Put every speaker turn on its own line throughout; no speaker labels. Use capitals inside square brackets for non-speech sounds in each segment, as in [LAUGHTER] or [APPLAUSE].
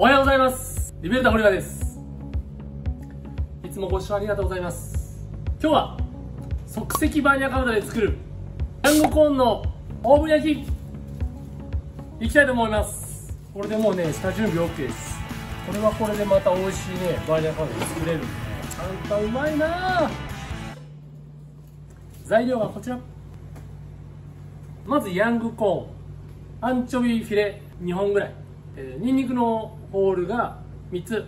おはようございます。リベルタ堀場です。いつもご視聴ありがとうございます。今日は即席バーニャカウダで作るヤングコーンのオーブン焼きいきたいと思います。これでもうね下準備 OK です。これはこれでまた美味しいねバーニャカウダで作れる。んでね簡単うまいな。材料はこちら。まずヤングコーンアンチョビフィレ2本ぐらい、えー、ニンニクのホールが3つ。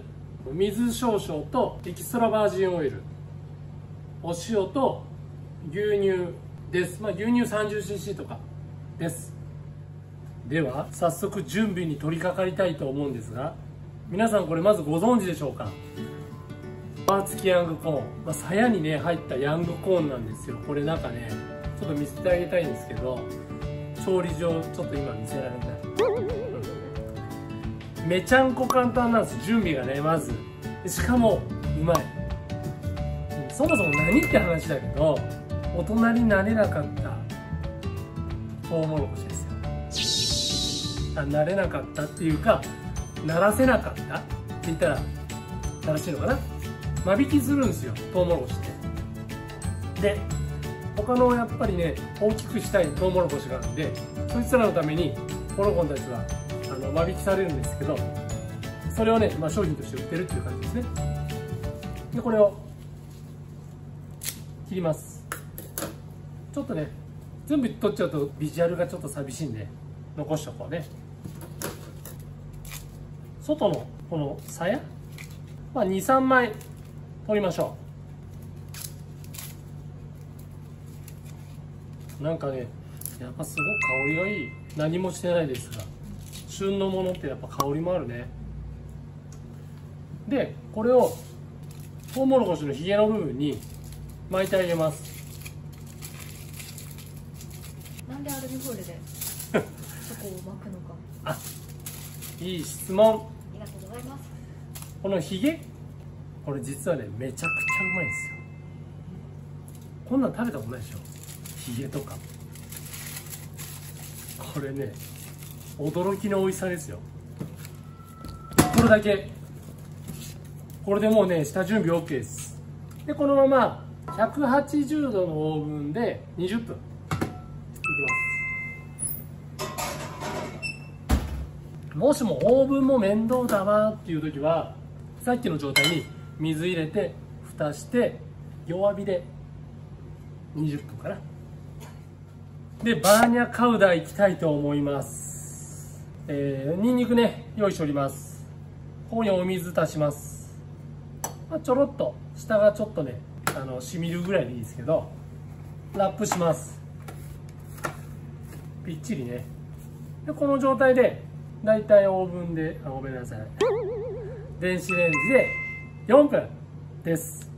水少々とエキストラバージンオイル。お塩と牛乳です。まあ牛乳 30cc とかです。では早速準備に取り掛かりたいと思うんですが皆さんこれまずご存知でしょうか？バー付きヤングコーン、まあ、鞘にね入ったヤングコーンなんですよ。これ中ねちょっと見せてあげたいんですけど調理上ちょっと今見せられない。めちゃんこ簡単なんです。準備がねまず。しかもうまい。そもそも何って話だけど大人になれなかった。トウモロコシですよ。あなれなかったっていうかならせなかった。って言ったら正しいのかな。間引きするんですよトウモロコシって。で他のやっぱりね大きくしたいトウモロコシがあるんでそいつらのためにこの子たちは間引きされるんですけどそれをね、まあ、商品として売ってるっていう感じですね。でこれを切ります。ちょっとね全部取っちゃうとビジュアルがちょっと寂しいんで残しとこうね。外のこの鞘、まあ、23枚取りましょう。なんかねやっぱすごく香りがいい。何もしてないですが。旬のものってやっぱ香りもあるね。でこれをトウモロコシのひげの部分に巻いてあげます。
なんでアルミホイルで [LAUGHS] そこを巻くのか。
あいい質問。
ありがとうございます。
このひげこれ実はねめちゃくちゃうまいんですよ。こんなん食べたことないでしょ。ひげとか。これね驚きの美味しさですよ。これだけ。これでもうね下準備 OK です。でこのまま180度のオーブンで20分。いきます。もしもオーブンも面倒だわっていう時はさっきの状態に水入れて蓋して弱火で20分かな。でバーニャカウダいきたいと思います。えー、にんにくね用意しております。ここにお水足します、まあ、ちょろっと下がちょっとねあのしみるぐらいでいいですけどラップします。ぴっちりね。でこの状態でだいたいオーブンであごめんなさい。電子レンジで4分です。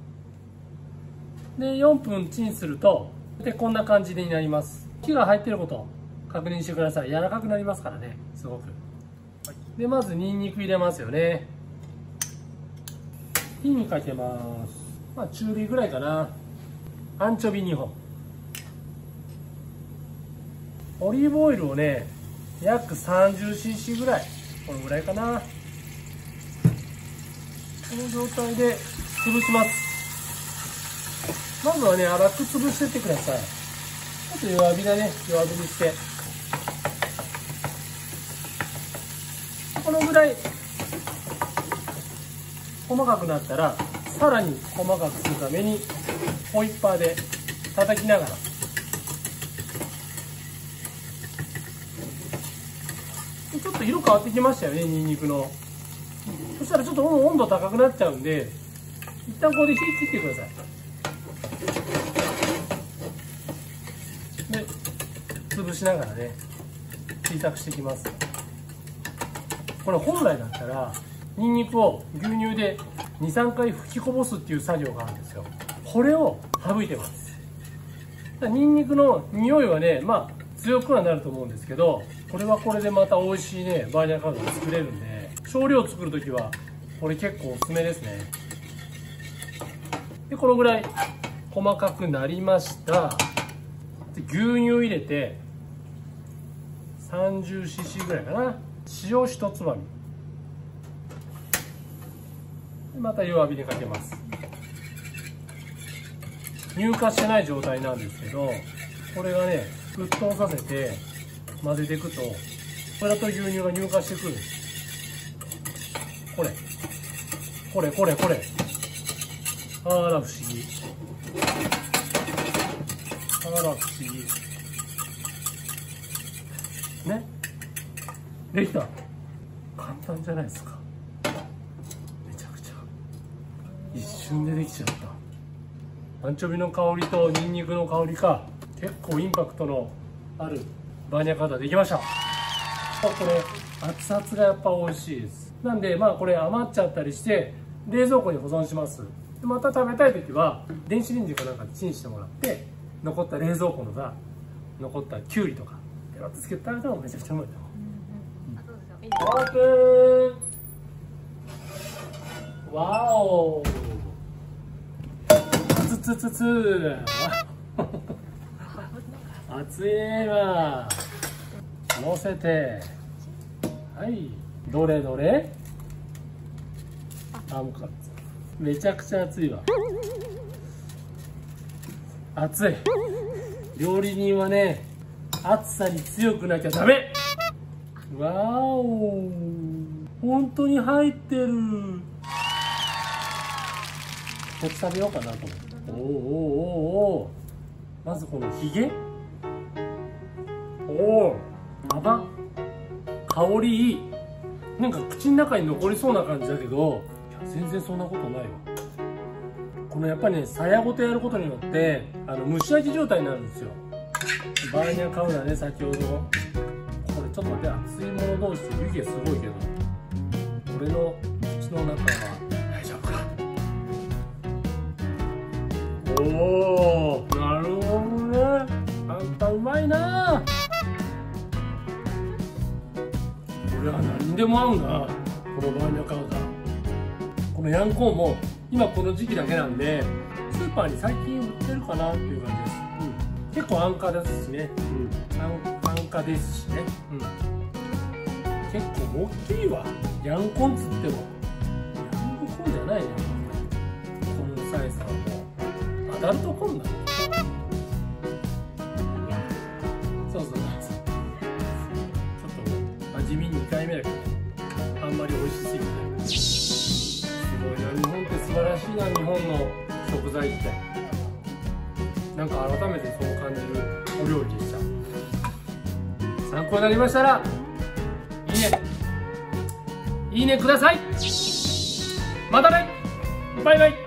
で4分チンするとでこんな感じになります。火が入ってること。確認してください。柔らかくなりますからね。すごく。でまずにんにく入れますよね。火にかけます。まあ中火ぐらいかな。アンチョビ2本。オリーブオイルをね約 30cc ぐらい。このぐらいかな。この状態で潰します。まずはね粗く潰してってください。ちょっと弱火だね。弱火にしてこのらい。細かくなったらさらに細かくするためにホイッパーで叩きながら。ちょっと色変わってきましたよねにんにくの。そしたらちょっと温度高くなっちゃうんで一旦ここで火切ってください。で潰しながらね小さくしていきます。これ本来だったらにんにくを牛乳で23回吹きこぼすっていう作業があるんですよ。これを省いてます。にんにくの匂いはねまあ強くはなると思うんですけどこれはこれでまた美味しいねバーニャカウダが作れるんで少量作るときはこれ結構おすすめですね。でこのぐらい細かくなりました。で牛乳入れて 30cc ぐらいかな。塩一つまみ。また弱火にかけます。乳化してない状態なんですけどこれがね沸騰させて混ぜていくとこれだと牛乳が乳化してくる。これ。これこれこれ。あら不思議。あら不思議。ね。できた簡単じゃないですか。めちゃくちゃ。一瞬でできちゃった。アンチョビの香りとニンニクの香りか結構インパクトのあるバーニャカーダできました。これ熱々がやっぱ美味しいです。なんでまあこれ余っちゃったりして冷蔵庫に保存します。でまた食べたい時は電子レンジかなんかでチンしてもらって残った冷蔵庫のさ残ったきゅうりとかペロッとつけて食べたらめちゃくちゃうまいと思う
あそうですよいい
オープンわおつつつつ熱いね今乗せてはいどれどれあもうかめちゃくちゃ熱いわ熱い料理人はね暑さに強くなきゃダメわお。本当に入ってる。こっち食べようかなと思って。おーおーおーおーまずこのヒゲ。おお甘香りいい。なんか口の中に残りそうな感じだけど。全然そんなことないわ。このやっぱりねさやごとやることによってあの蒸し焼き状態になるんですよ。バーニャカウダね先ほどちょっと待って熱いもの同士で湯気すごいけど俺の口の中は大丈夫か？おおなるほどね。あんたうまいな。これは何にでも合うなこのバーニャカウダこのヤンコーンも今この時期だけなんでスーパーに最近売ってるかなっていう感じです、うん、結構安価ですしね、うん、安安価ですしね、うん、結構大きいわ。ヤンコンつっても。ヤングコンじゃないね。このサイズはもう。アダルトコンだそうそうそう。ちょっと味見2回目だけどあんまり美味しすぎてすごいな。日本って素晴らしいな日本の食材って。なんか改めてそう感じるお料理。でした参考になりましたらいいね。いいねください。またね。バイバイ。